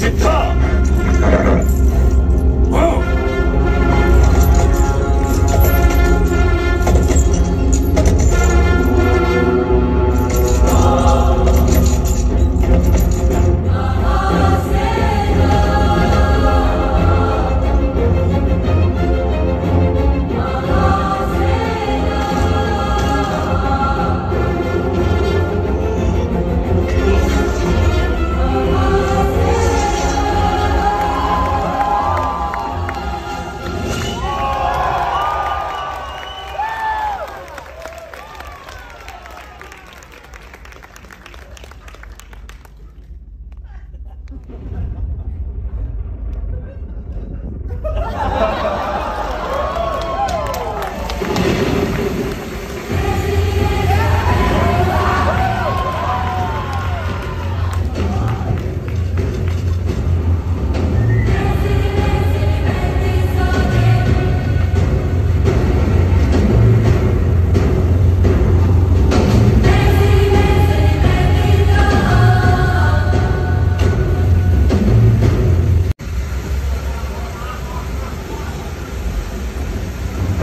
Sit up!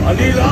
Alila